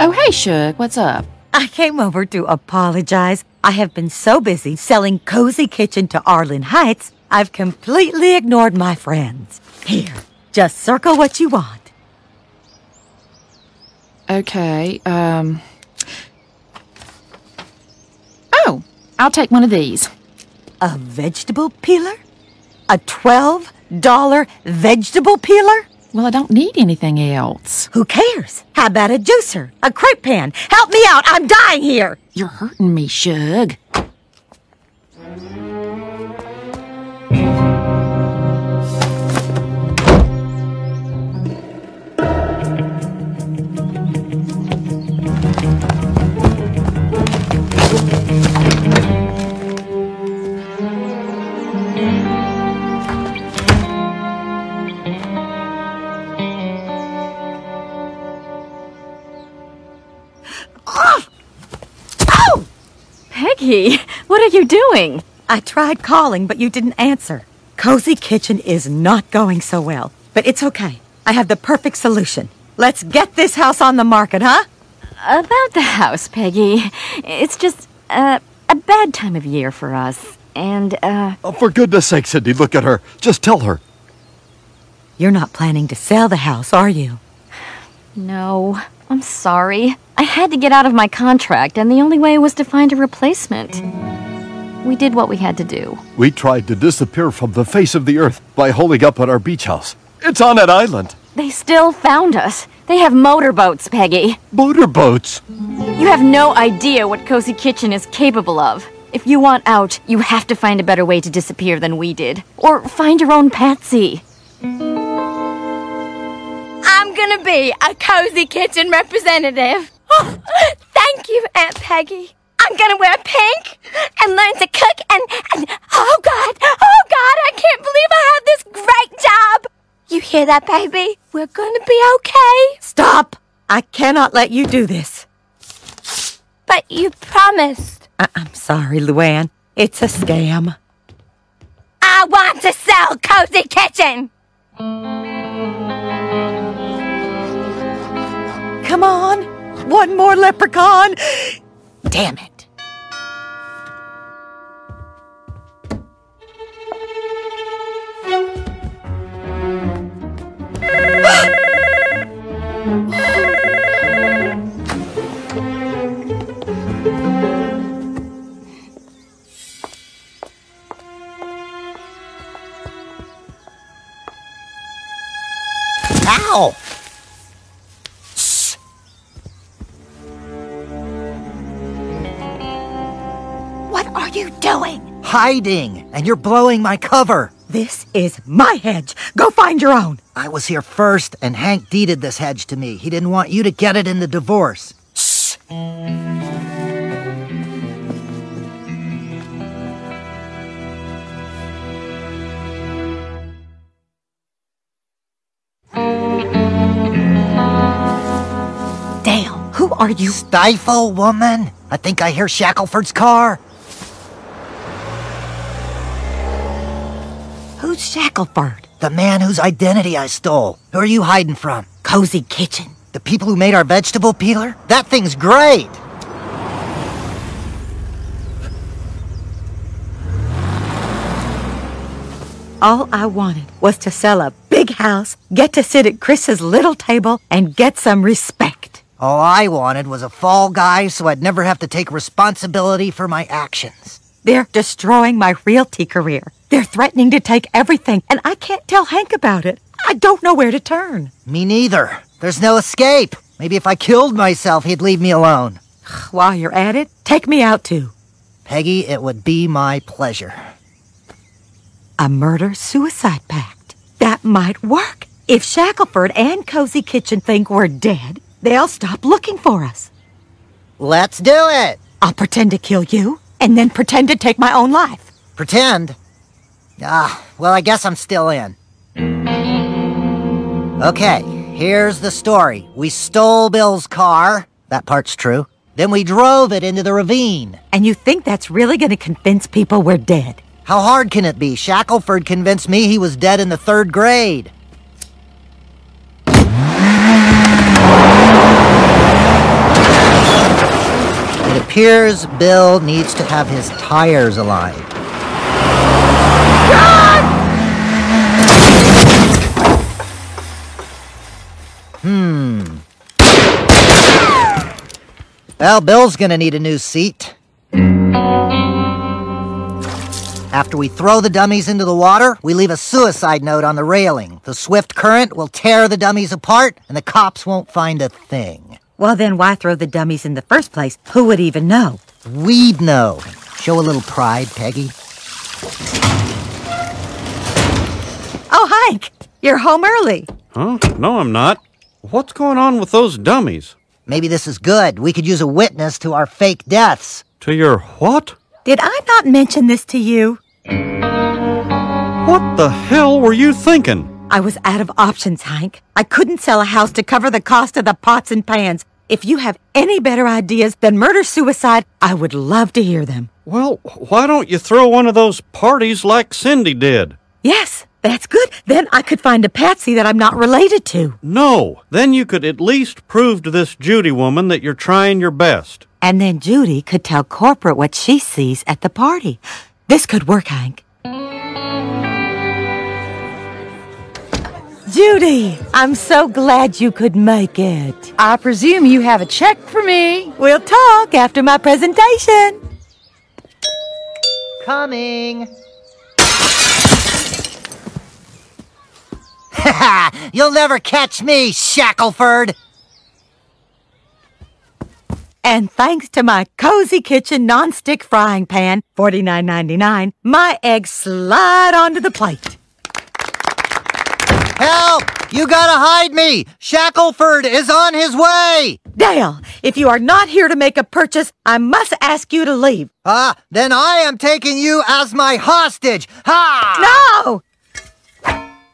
Oh, hey, Shug, what's up? I came over to apologize. I have been so busy selling Cozy Kitchen to Arlen Heights, I've completely ignored my friends. Here, just circle what you want. Okay, um. Oh, I'll take one of these. A vegetable peeler? A $12 vegetable peeler? Well, I don't need anything else. Who cares? How about a juicer? A crepe pan? Help me out! I'm dying here! You're hurting me, Shug. Peggy, what are you doing? I tried calling, but you didn't answer. Cozy Kitchen is not going so well, but it's okay. I have the perfect solution. Let's get this house on the market, huh? About the house, Peggy. It's just uh, a bad time of year for us. And, uh. Oh, for goodness sake, Cindy, look at her. Just tell her. You're not planning to sell the house, are you? No. I'm sorry. I had to get out of my contract, and the only way was to find a replacement. We did what we had to do. We tried to disappear from the face of the earth by holding up at our beach house. It's on that island. They still found us. They have motorboats, Peggy. Motorboats. You have no idea what Cozy Kitchen is capable of. If you want out, you have to find a better way to disappear than we did. Or find your own Patsy. I'm gonna be a cozy kitchen representative. Oh, thank you, Aunt Peggy. I'm gonna wear pink and learn to cook and, and oh god, oh god, I can't believe I have this great job. You hear that, baby? We're gonna be okay. Stop! I cannot let you do this. But you promised. I- I'm sorry, Luann. It's a scam. I want to sell Cozy Kitchen. Come on! One more leprechaun! Damn it. Ow! Hiding! And you're blowing my cover! This is my hedge. Go find your own. I was here first, and Hank deeded this hedge to me. He didn't want you to get it in the divorce. Dale, who are you? Stifle, woman! I think I hear Shackelford's car. Who's Shackelford? The man whose identity I stole. Who are you hiding from? Cozy Kitchen. The people who made our vegetable peeler? That thing's great! All I wanted was to sell a big house, get to sit at Chris's little table, and get some respect. All I wanted was a fall guy so I'd never have to take responsibility for my actions. They're destroying my realty career. They're threatening to take everything, and I can't tell Hank about it. I don't know where to turn. Me neither. There's no escape. Maybe if I killed myself, he'd leave me alone. While you're at it, take me out too. Peggy, it would be my pleasure. A murder-suicide pact. That might work. If Shackelford and Cozy Kitchen think we're dead, they'll stop looking for us. Let's do it! I'll pretend to kill you, and then pretend to take my own life. Pretend? Ah, well, I guess I'm still in. Okay, here's the story. We stole Bill's car. That part's true. Then we drove it into the ravine. And you think that's really going to convince people we're dead? How hard can it be? Shackelford convinced me he was dead in the third grade. It appears Bill needs to have his tires aligned. Hmm. Well, Bill's gonna need a new seat. After we throw the dummies into the water, we leave a suicide note on the railing. The swift current will tear the dummies apart, and the cops won't find a thing. Well, then why throw the dummies in the first place? Who would even know? We'd know. Show a little pride, Peggy. Oh, Hank, you're home early. Huh? No, I'm not. What's going on with those dummies? Maybe this is good. We could use a witness to our fake deaths. To your what? Did I not mention this to you? What the hell were you thinking? I was out of options, Hank. I couldn't sell a house to cover the cost of the pots and pans. If you have any better ideas than murder-suicide, I would love to hear them. Well, why don't you throw one of those parties like Cindy did? Yes, that's good. Then I could find a Patsy that I'm not related to. No, then you could at least prove to this Judy woman that you're trying your best. And then Judy could tell corporate what she sees at the party. This could work, Hank. Judy, I'm so glad you could make it. I presume you have a check for me. We'll talk after my presentation. Coming. You'll never catch me, Shackleford! And thanks to my Cozy Kitchen non-stick frying pan, $49.99, my eggs slide onto the plate. Help! You gotta hide me! Shackleford is on his way! Dale, if you are not here to make a purchase, I must ask you to leave. Ah, then I am taking you as my hostage! Ha! No!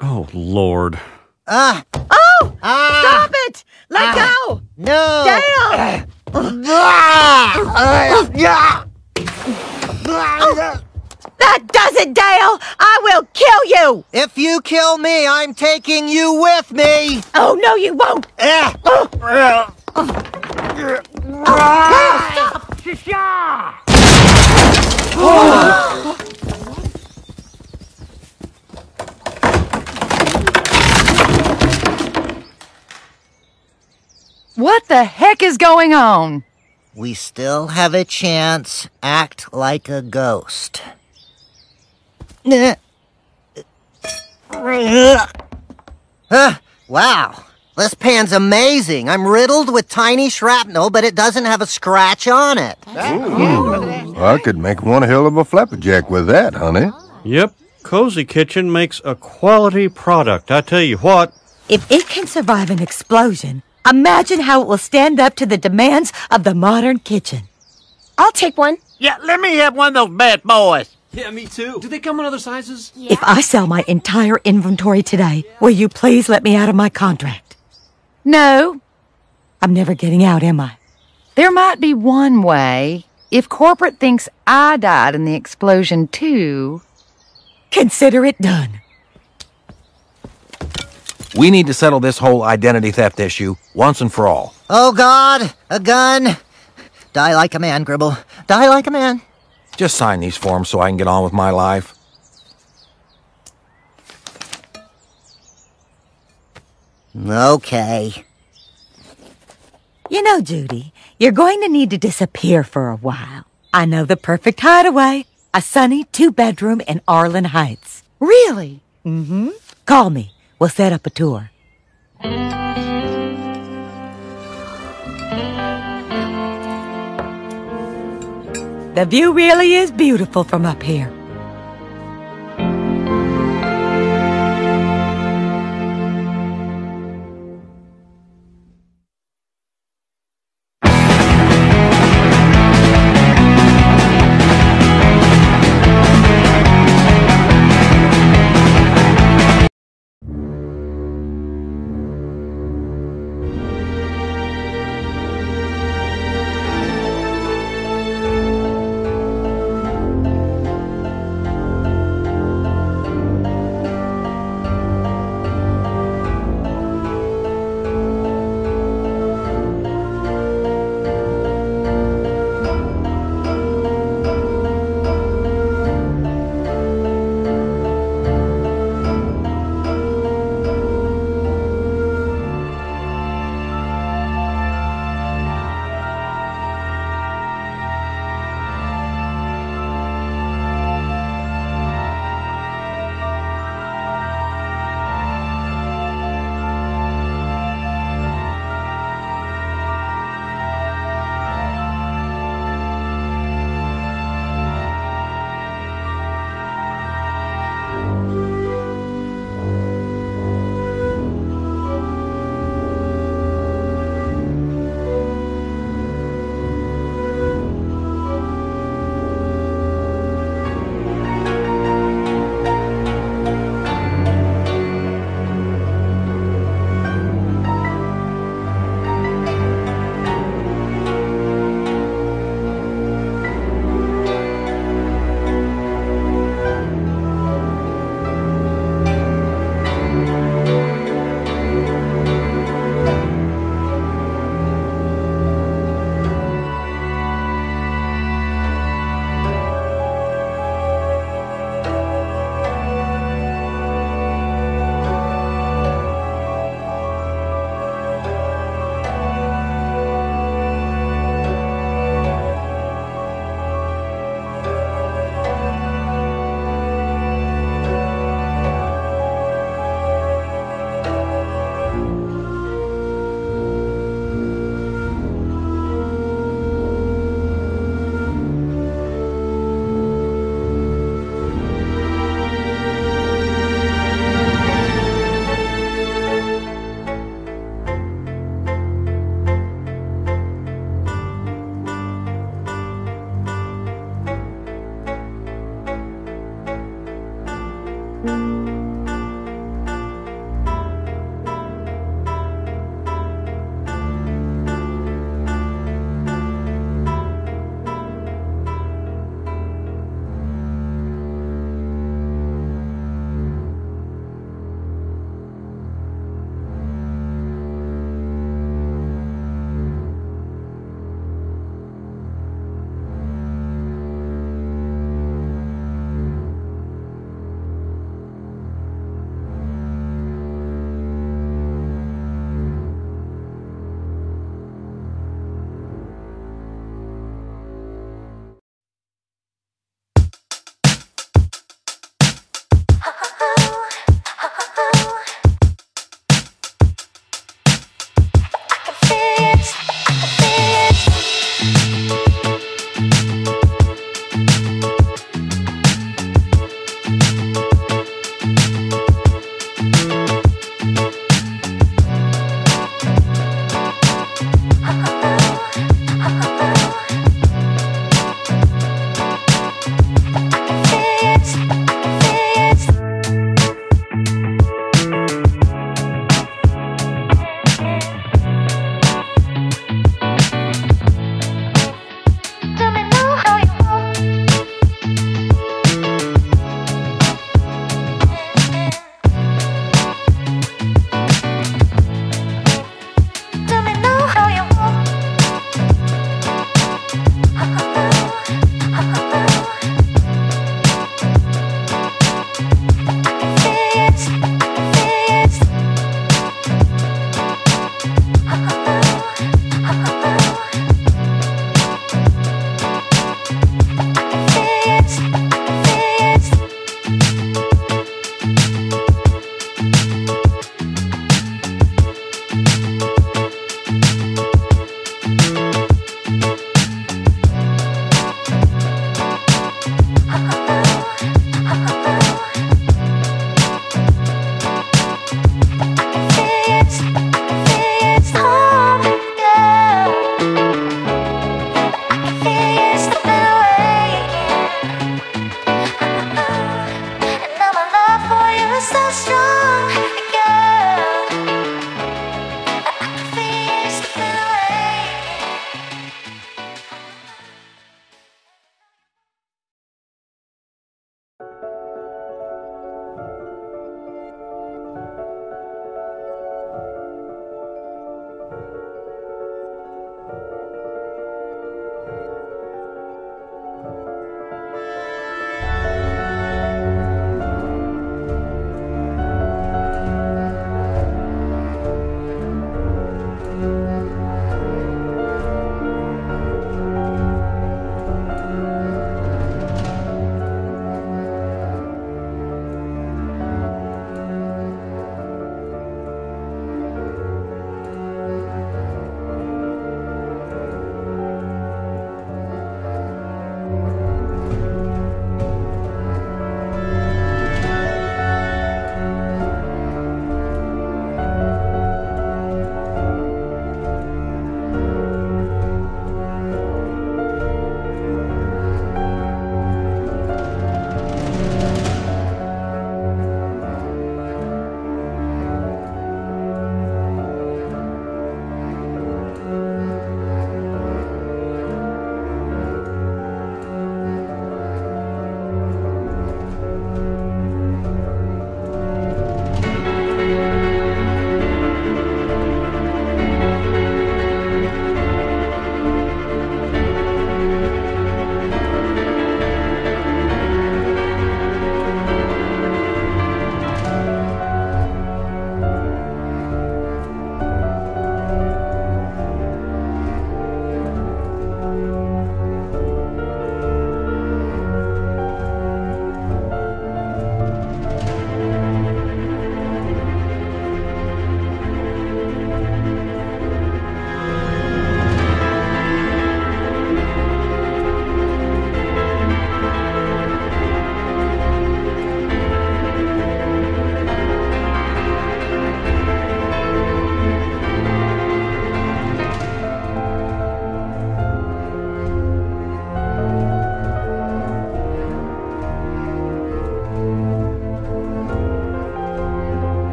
Oh, Lord. Ah! Oh! Ah! Stop it! Let go! No! Dale! Ah! Yeah! That does it, Dale! I will kill you! If you kill me, I'm taking you with me! Oh, no, you won't! Eh. What the heck is going on? We still have a chance. Act like a ghost. Uh, wow. This pan's amazing. I'm riddled with tiny shrapnel, but it doesn't have a scratch on it. Ooh. I could make one hell of a flapjack with that, honey. Yep, Cozy Kitchen makes a quality product. I tell you what. If it can survive an explosion, imagine how it will stand up to the demands of the modern kitchen. I'll take one. Yeah, let me have one of those bad boys. Yeah, me too. Do they come in other sizes? If I sell my entire inventory today, will you please let me out of my contract? No, I'm never getting out, am I? there might be one way. If corporate thinks I died in the explosion too, Consider it done. We need to settle this whole identity theft issue once and for all. Oh, God, a gun. Die like a man, Gribble. Die like a man. Just sign these forms so I can get on with my life. Okay. You know, Judy, you're going to need to disappear for a while. I know the perfect hideaway. A sunny two-bedroom in Arlen Heights. really? Mm-hmm. Call me. We'll set up a tour. The view really is beautiful from up here.